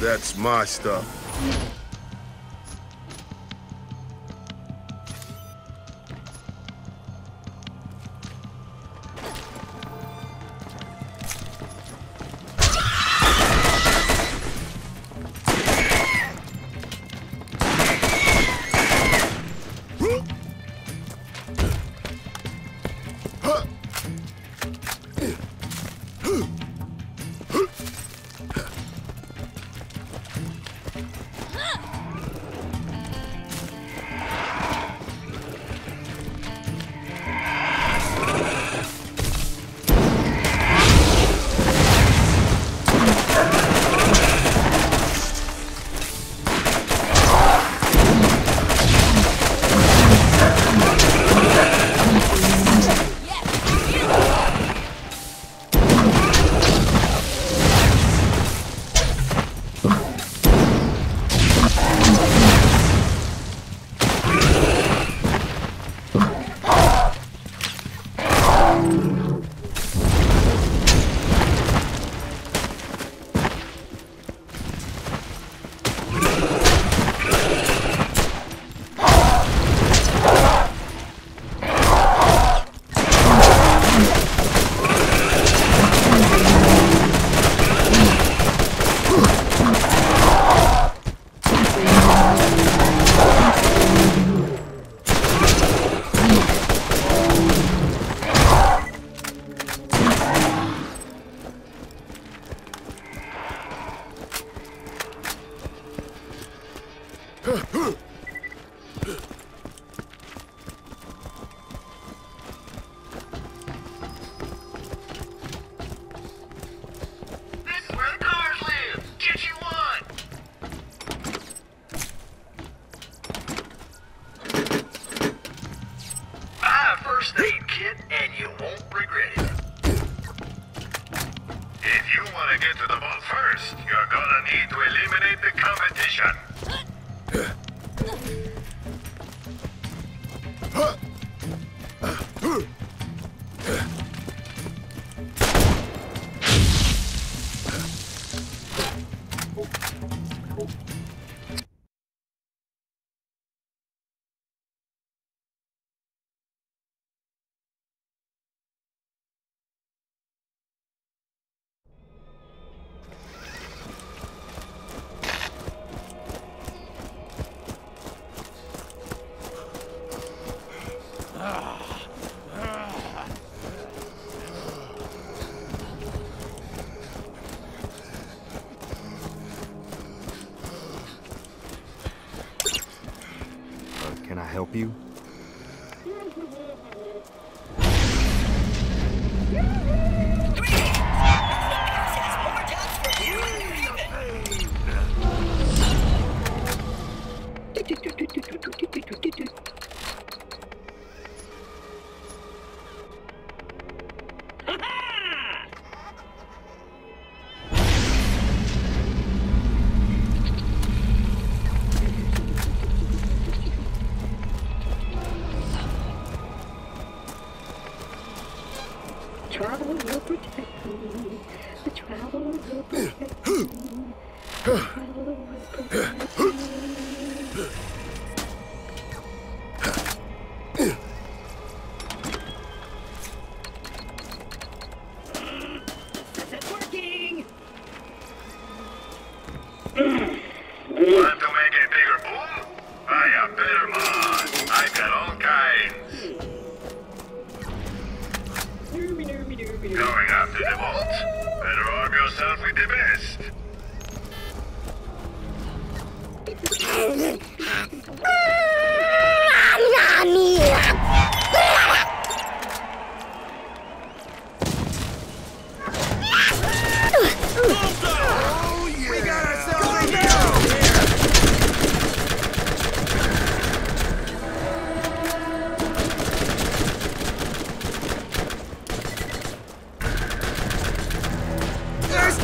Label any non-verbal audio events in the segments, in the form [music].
That's my stuff.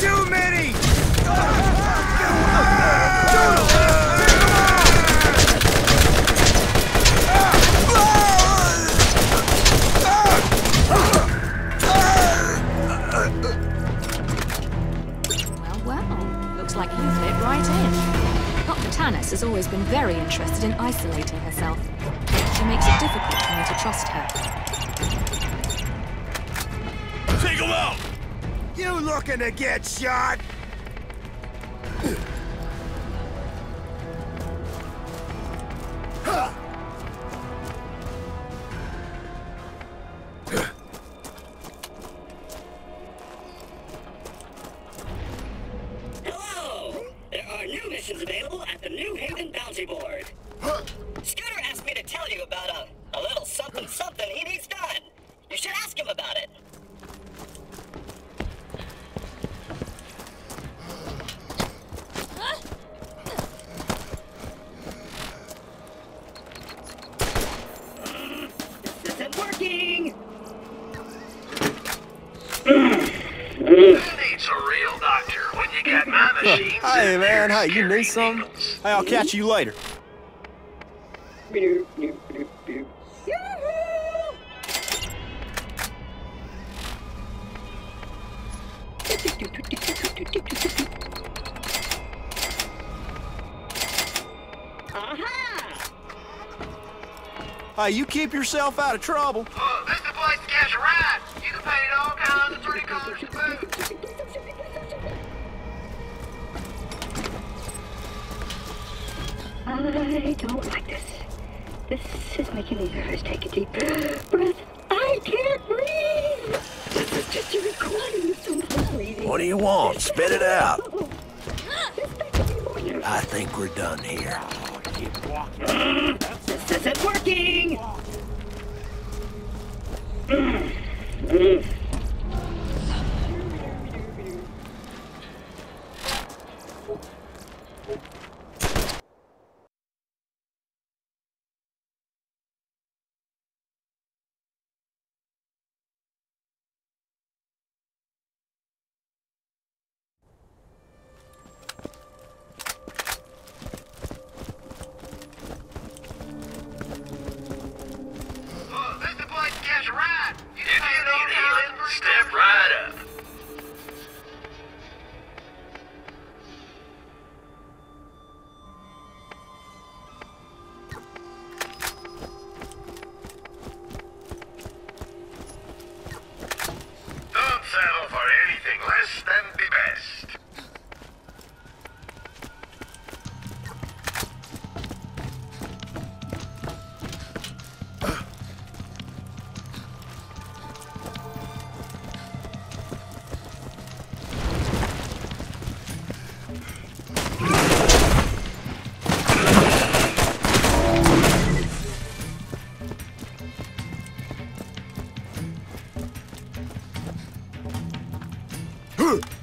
too many! like you fit right in. Dr. Tannis has always been very interested in isolating herself. She makes it difficult for me to trust her. You looking to get shot? Hello! There are new missions available Hey in man, there hey, you need niggles? Hey, I'll catch you later. Aha! Hey, you keep yourself out of trouble. I don't like this. This is making me nervous. Take a deep breath. I can't breathe. This is just a of breathing. What do you want? Spit it out. This makes me more nervous. I think we're done here. This isn't working! うん。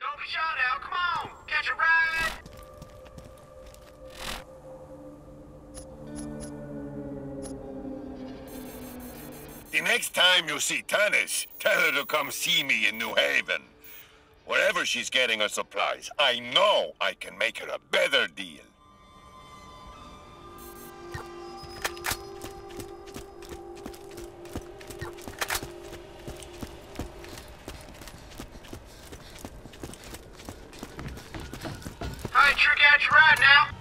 Don't be shy now, come on! Catch a ride! The next time you see Tannis, tell her to come see me in New Haven. Wherever she's getting her supplies, I know I can make her a better deal. Alright, sure catch a ride now.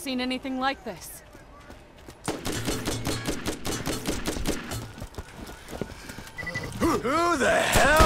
Seen anything like this. Who the hell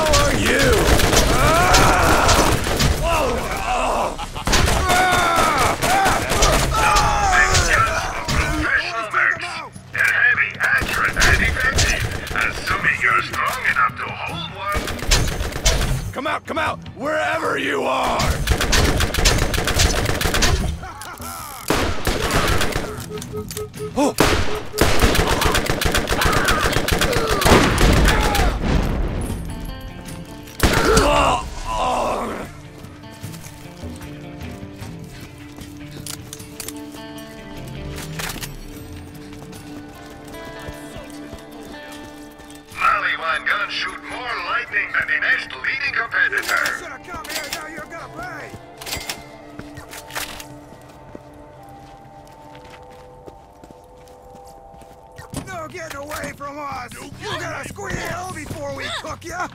getting away from us! You're gonna squeal before we cook ya!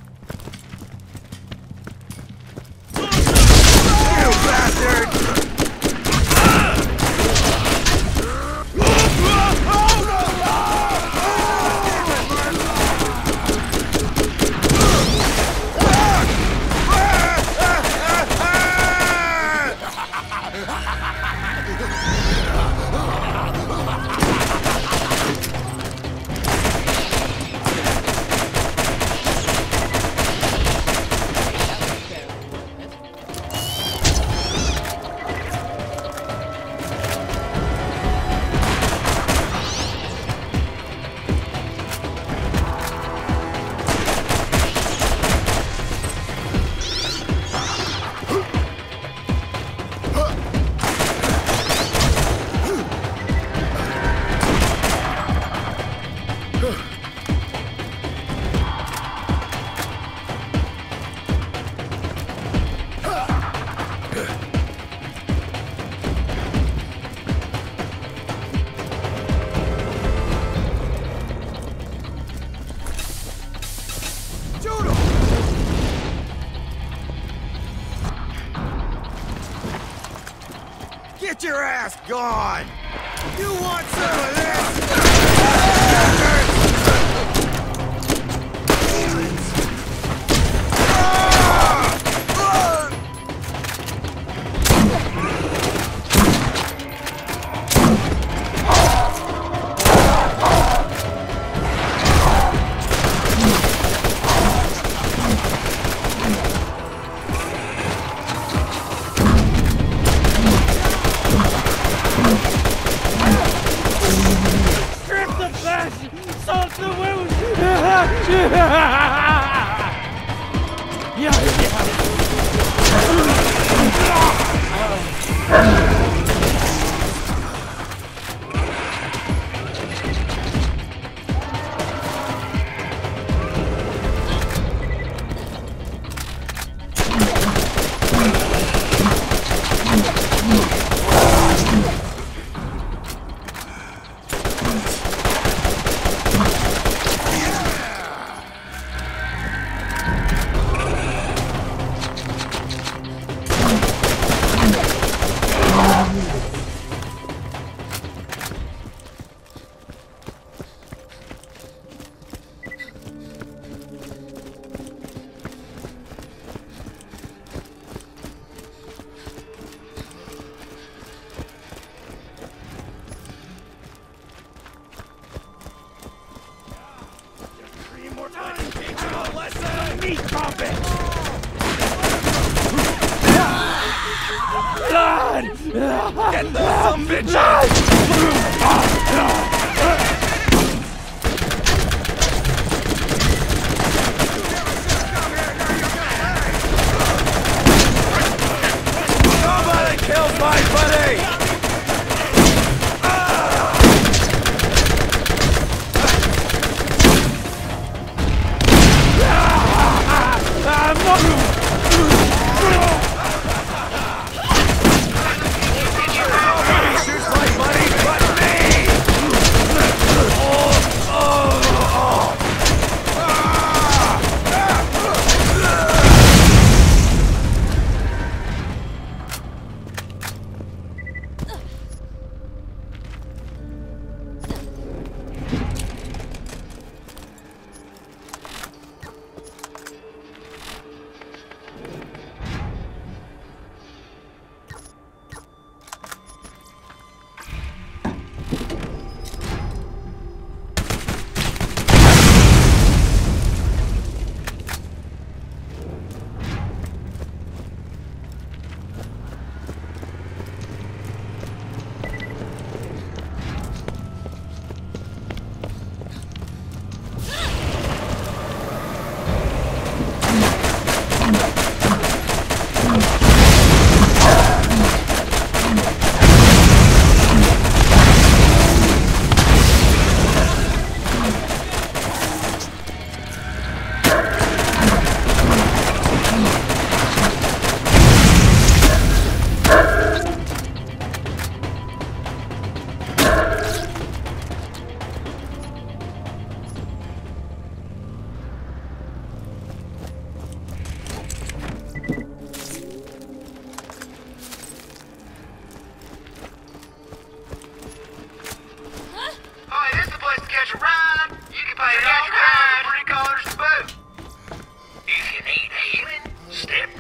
You bastard! gone. You want some of this? Yeah, [laughs] yeah.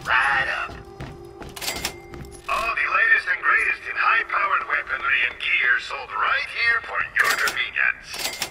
Right up! All the latest and greatest in high-powered weaponry and gear sold right here for your convenience.